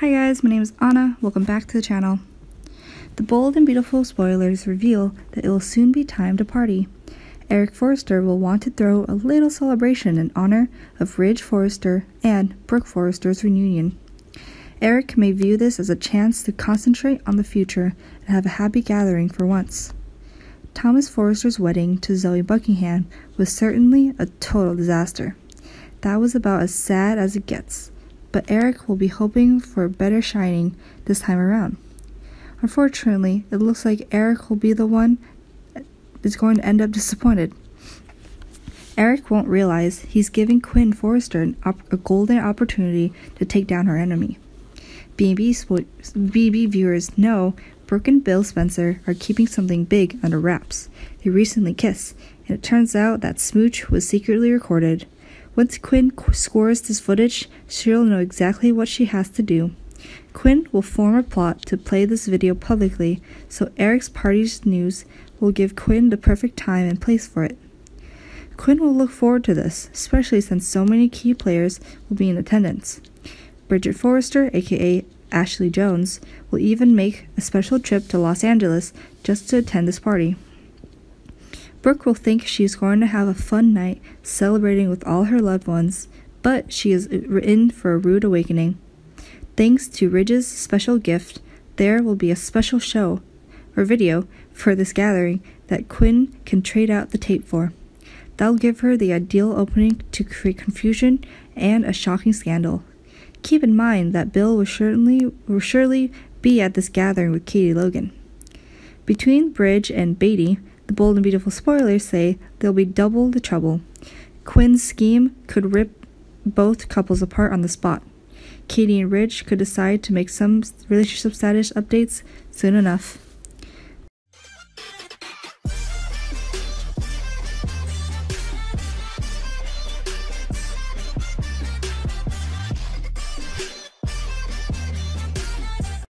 Hi guys, my name is Anna. Welcome back to the channel. The bold and beautiful spoilers reveal that it will soon be time to party. Eric Forrester will want to throw a little celebration in honor of Ridge Forrester and Brooke Forrester's reunion. Eric may view this as a chance to concentrate on the future and have a happy gathering for once. Thomas Forrester's wedding to Zoe Buckingham was certainly a total disaster. That was about as sad as it gets but Eric will be hoping for better shining this time around. Unfortunately, it looks like Eric will be the one that's going to end up disappointed. Eric won't realize he's giving Quinn Forrester op- a golden opportunity to take down her enemy. BB, sp- BB viewers know Brooke and Bill Spencer are keeping something big under wraps. They recently kissed, and it turns out that smooch was secretly recorded once Quinn scores this footage, she'll know exactly what she has to do. Quinn will form a plot to play this video publicly, so Eric's party's news will give Quinn the perfect time and place for it. Quinn will look forward to this, especially since so many key players will be in attendance. Bridget Forrester, aka Ashley Jones, will even make a special trip to Los Angeles just to attend this party. Brooke will think she is going to have a fun night celebrating with all her loved ones, but she is in for a rude awakening. Thanks to Ridge's special gift, there will be a special show or video for this gathering that Quinn can trade out the tape for. That'll give her the ideal opening to create confusion and a shocking scandal. Keep in mind that Bill will surely will surely be at this gathering with Katie Logan. Between Bridge and Beatty, the bold and beautiful spoilers say there'll be double the trouble. Quinn's scheme could rip both couples apart on the spot. Katie and Ridge could decide to make some relationship status updates soon enough.